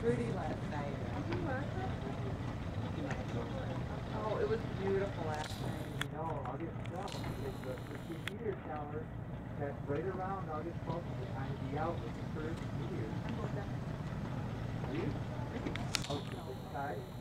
fruity last night. Oh, it was beautiful last night. You know, August 12th is the, the meteor shower that's right around August 12th is the time to be out with the first meteor. Are you? Oh, the big sky? The big?